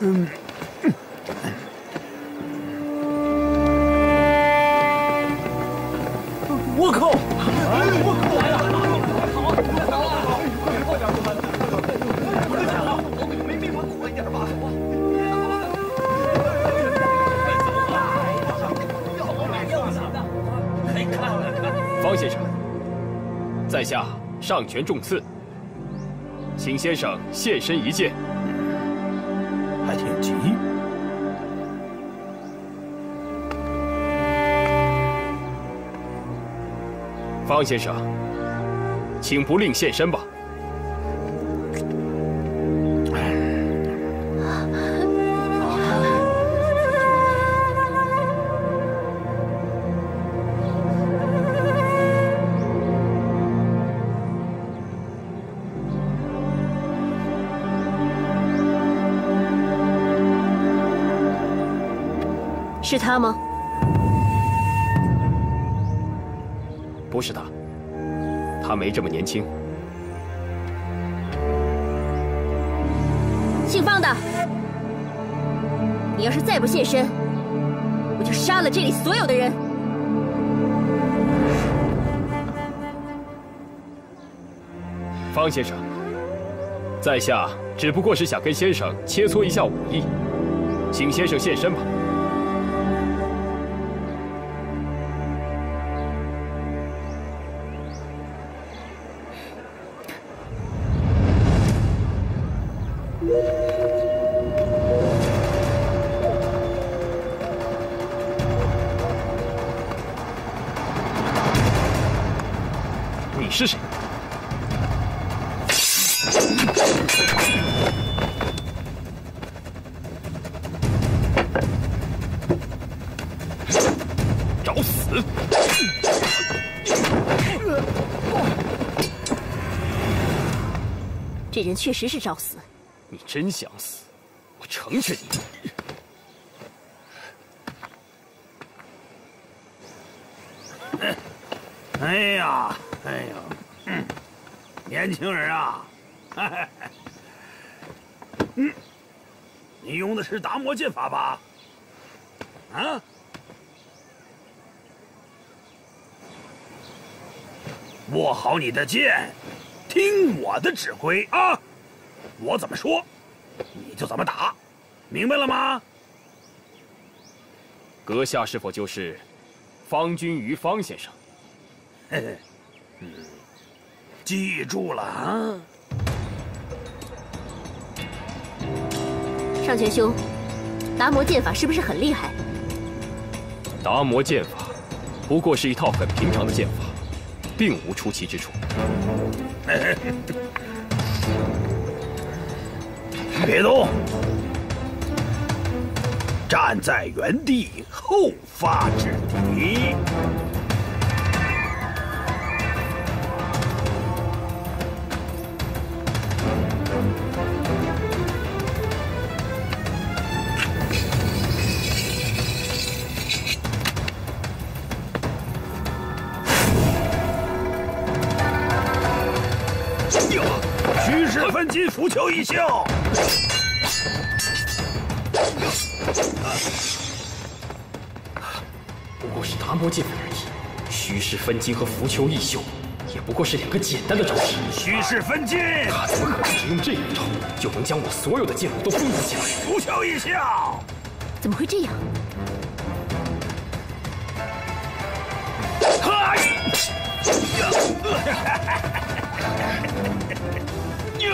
嗯。倭寇！哎，倭寇来了！好，快跑啊！快点，快点！我这脚，我没命，快点吧！方先生，在下上拳重刺，请先生现身一见。还挺急。方先生，请不吝现身吧。是他吗？不是他，他没这么年轻。姓方的，你要是再不现身，我就杀了这里所有的人。方先生，在下只不过是想跟先生切磋一下武艺，请先生现身吧。你是谁？找死！这人确实是找死。你真想死？我成全你。哎呀，哎呀，年轻人啊，嗯，你用的是达摩剑法吧？啊？握好你的剑，听我的指挥啊！我怎么说，你就怎么打，明白了吗？阁下是否就是方君于方先生？嘿嘿，嗯，记住了啊！上泉兄，达摩剑法是不是很厉害？达摩剑法不过是一套很平常的剑法，并无出奇之处。别动，站在原地，后发制敌。浮球一笑。不过是达摩剑法而已，虚实分金和浮球一休，也不过是两个简单的招式。虚实分金，他怎么可能只用这一招就能将我所有的剑路都封死起来？浮球一笑，怎么会这样？嗨！他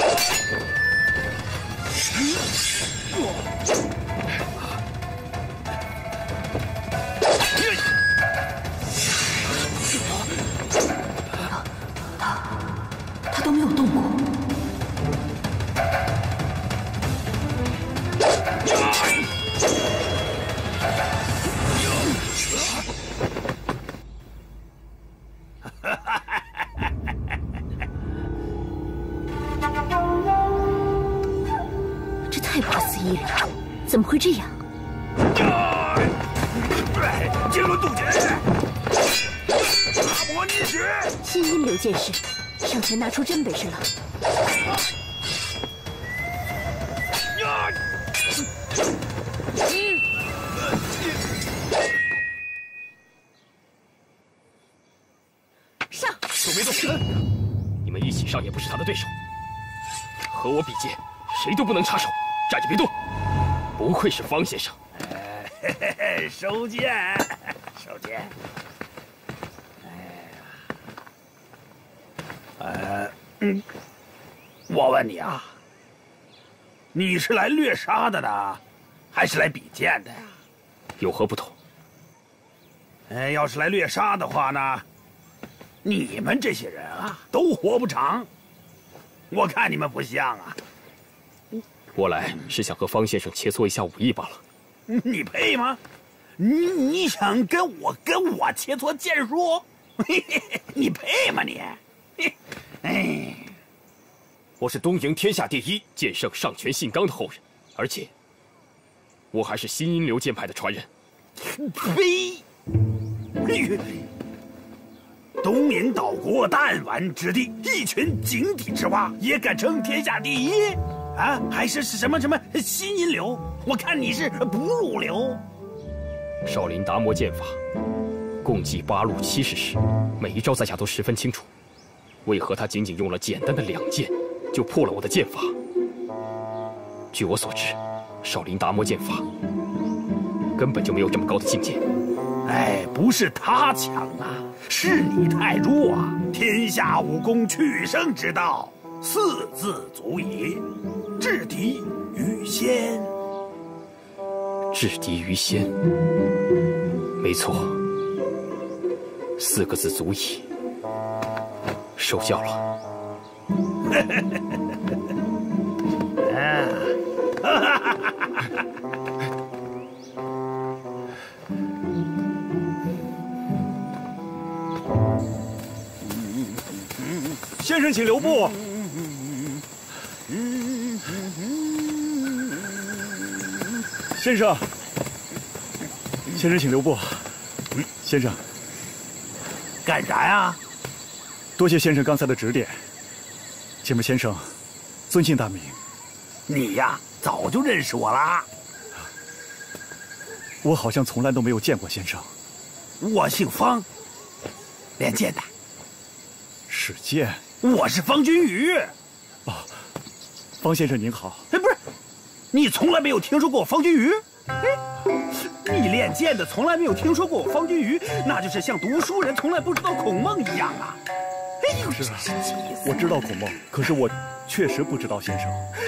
一两，怎么会这样？金轮渡劫，杀魔逆袭，新阴流剑士，上前拿出真本事了。上，都别动！你们一起上也不是他的对手，和我比剑，谁都不能插手。站着别动。不愧是方先生。收剑，收剑。哎呀，呃，嗯，我问你啊，你是来掠杀的呢，还是来比剑的呀？有何不同？哎，要是来掠杀的话呢，你们这些人啊，都活不长。我看你们不像啊。我来是想和方先生切磋一下武艺罢了。你配吗？你你想跟我跟我切磋剑术？你配吗你？哎，我是东瀛天下第一剑圣上泉信纲的后人，而且我还是新阴流剑派的传人。呸！东瀛岛国弹丸之地，一群井底之蛙也敢称天下第一？啊，还是是什么什么新阴流？我看你是不入流。少林达摩剑法，共计八路七十式，每一招在下都十分清楚。为何他仅仅用了简单的两剑，就破了我的剑法？据我所知，少林达摩剑法根本就没有这么高的境界。哎，不是他强啊，是你太弱啊！天下武功取胜之道，四字足矣。制敌于先，制敌于先，没错，四个字足矣。受教了。先生，请留步。先生，先生，请留步。先生，干啥呀？多谢先生刚才的指点。请问先生，尊姓大名？你呀，早就认识我啦。我好像从来都没有见过先生。我姓方，练剑的。使剑。我是方君宇。哦，方先生您好。哎，不是，你从来没有听说过我方君瑜？哎，你练剑的从来没有听说过我方君瑜，那就是像读书人从来不知道孔孟一样啊！哎呦，是啊，我知道孔孟，可是我确实不知道先生。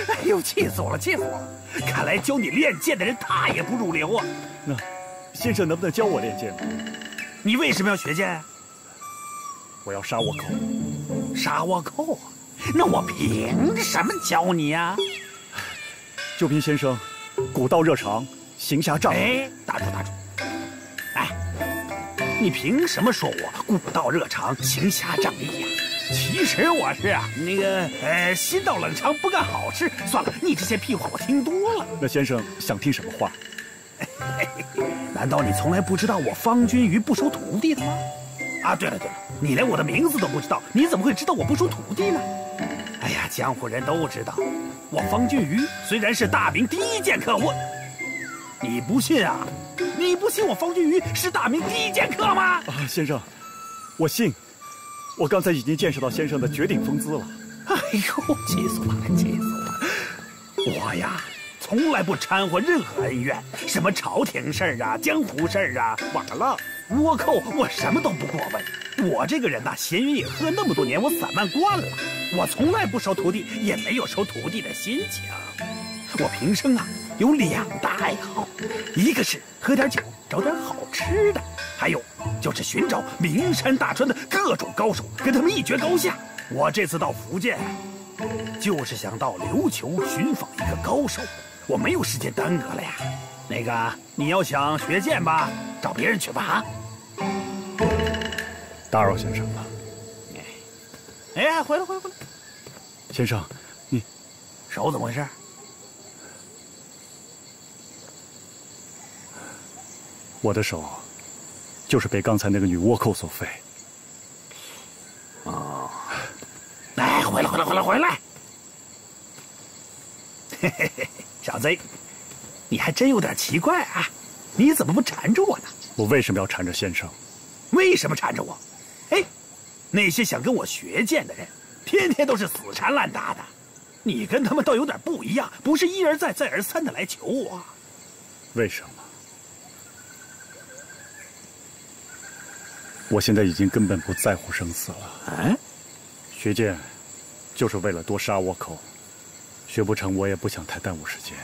哎呦，气死我了，气死我了！看来教你练剑的人他也不入流啊。那，先生能不能教我练剑呢？你为什么要学剑？我要杀倭寇。杀倭寇啊？那我凭什么教你呀？就凭先生古道热肠，行侠仗义。哎，打住打住！哎，你凭什么说我古道热肠，行侠仗义呀？其实我是啊，那个呃，心道冷肠，不干好事。算了，你这些屁话我听多了。那先生想听什么话？难道你从来不知道我方君瑜不收徒弟的吗？啊，对了对了，你连我的名字都不知道，你怎么会知道我不收徒弟呢？江湖人都知道，我方俊瑜虽然是大明第一剑客，我，你不信啊？你不信我方俊瑜是大明第一剑客吗？啊，先生，我信，我刚才已经见识到先生的绝顶风姿了。哎呦，气死我了，气死我了！我呀，从来不掺和任何恩怨，什么朝廷事儿啊、江湖事儿啊，完了。倭寇，我什么都不过问。我这个人呐，闲云野鹤那么多年，我散漫惯了。我从来不收徒弟，也没有收徒弟的心情。我平生啊，有两大爱好，一个是喝点酒，找点好吃的；还有就是寻找名山大川的各种高手，跟他们一决高下。我这次到福建，就是想到琉球寻访一个高手。我没有时间耽搁了呀。那个，你要想学剑吧，找别人去吧。啊。打扰先生了。哎，回来，回来，回来。先生，你手怎么回事？我的手，就是被刚才那个女倭寇所废。哦。哎，回来，回来，回来，回来。嘿嘿嘿，小子，你还真有点奇怪啊！你怎么不缠着我呢？我为什么要缠着先生？为什么缠着我？哎，那些想跟我学剑的人，天天都是死缠烂打的。你跟他们倒有点不一样，不是一而再、再而三的来求我。为什么？我现在已经根本不在乎生死了。哎，学剑，就是为了多杀倭寇。学不成，我也不想太耽误时间。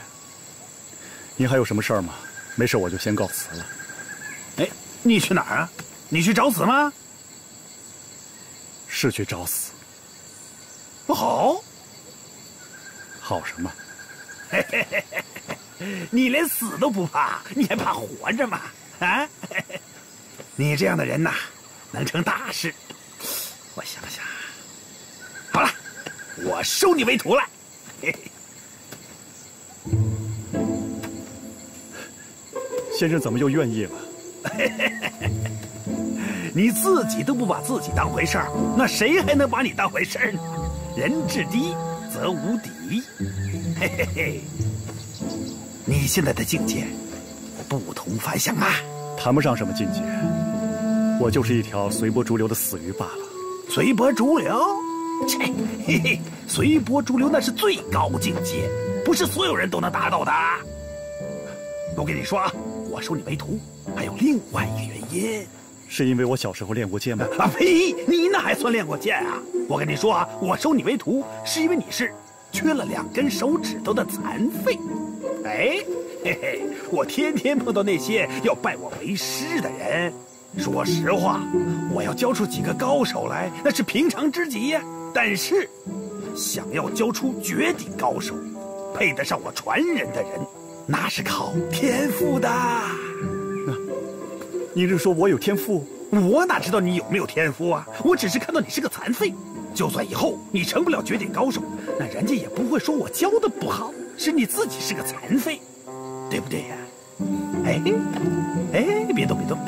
您还有什么事儿吗？没事，我就先告辞了。哎，你去哪儿啊？你去找死吗？是去找死。不好。好什么？你连死都不怕，你还怕活着吗？啊？你这样的人呐，能成大事。我想想，好了，我收你为徒了。先生怎么又愿意了？你自己都不把自己当回事儿，那谁还能把你当回事儿呢？人至低则无敌。嘿嘿嘿，你现在的境界不同凡响啊！谈不上什么境界，我就是一条随波逐流的死鱼罢了。随波逐流？切，嘿嘿，随波逐流那是最高境界，不是所有人都能达到的。我跟你说啊。我收你为徒，还有另外一个原因，是因为我小时候练过剑吗？啊呸！你那还算练过剑啊？我跟你说啊，我收你为徒，是因为你是缺了两根手指头的残废。哎，嘿嘿，我天天碰到那些要拜我为师的人，说实话，我要教出几个高手来，那是平常之极呀。但是，想要教出绝顶高手，配得上我传人的人。那是靠天赋的。你是说我有天赋？我哪知道你有没有天赋啊？我只是看到你是个残废。就算以后你成不了绝顶高手，那人家也不会说我教的不好，是你自己是个残废，对不对呀？哎，哎，别动别动，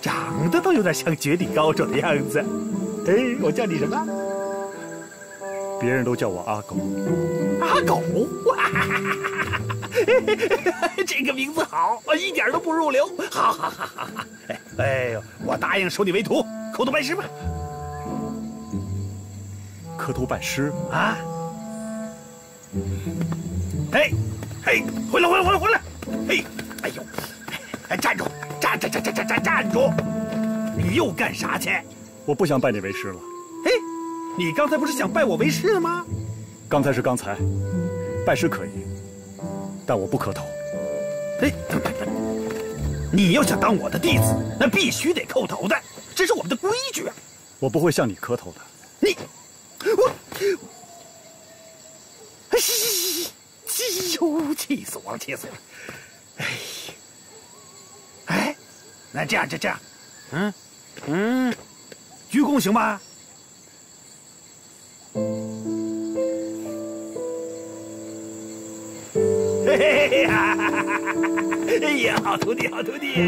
长得倒有点像绝顶高手的样子。哎，我叫你什么？别人都叫我阿狗。阿狗。这个名字好，一点都不入流。好好好好好，哎哎呦，我答应收你为徒，磕头拜师吧。磕头拜师啊！哎哎，回来回来回来回来！哎哎呦，哎站住！站站站站站站站住！你又干啥去？我不想拜你为师了。哎，你刚才不是想拜我为师吗？刚才是刚才，拜师可以。但我不磕头。哎，你要想当我的弟子，那必须得叩头的，这是我们的规矩啊！我不会向你磕头的。你，我，哎呦，气死我了，气死我了！哎，哎，那这样，就这样，嗯，嗯，鞠躬行吗？嘿 嘿呀！哎呀，好徒弟，好徒弟！